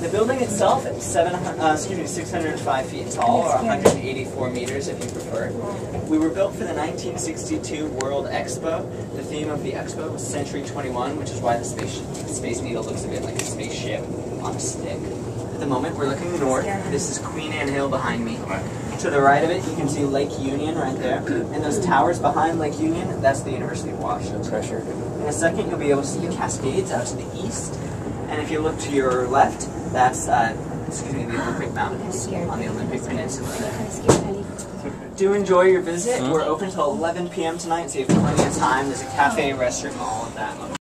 The building itself is seven, uh, excuse me, 605 feet tall, or 184 meters if you prefer. We were built for the 1962 World Expo. The theme of the expo was Century 21, which is why the space Space Needle looks a bit like a spaceship on a stick. At the moment, we're looking north. This is Queen Anne Hill behind me. To the right of it, you can see Lake Union right there. And those towers behind Lake Union, that's the University of Washington. Pressure. In a second, you'll be able to see the Cascades out to the east. And if you look to your left, that's, uh, excuse me, the Olympic Mountains on the Olympic Peninsula there. Do enjoy your visit. We're open till 11 p.m. tonight, so you have plenty of time. There's a cafe, restaurant, all of that.